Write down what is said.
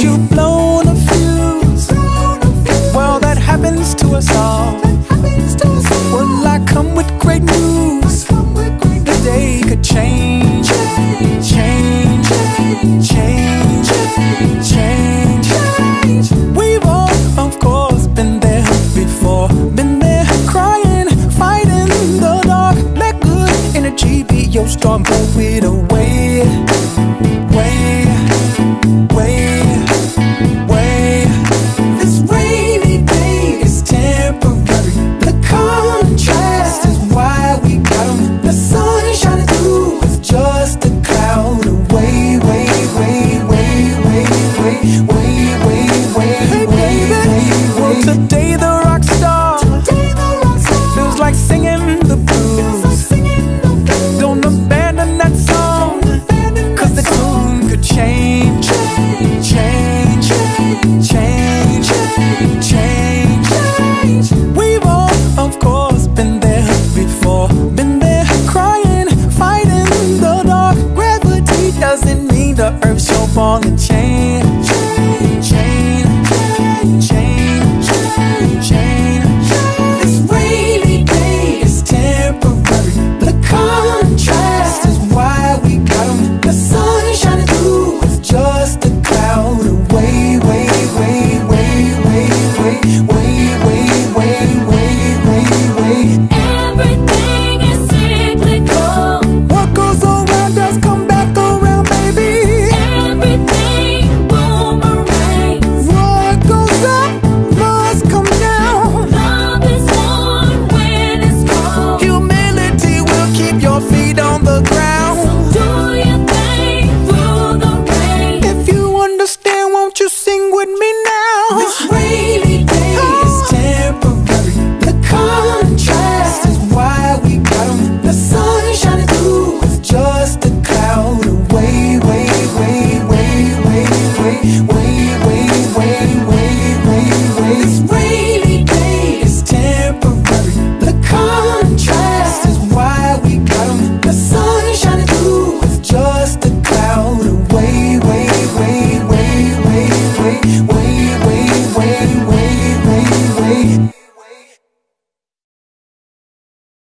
You've blown a fuse. Well, that happens to us all. Well, I come with great news. Day could change, change, change, change, change. We've all, of course, been there before. Been there crying, fighting the dark. Let good energy be your storm, blow it away. the day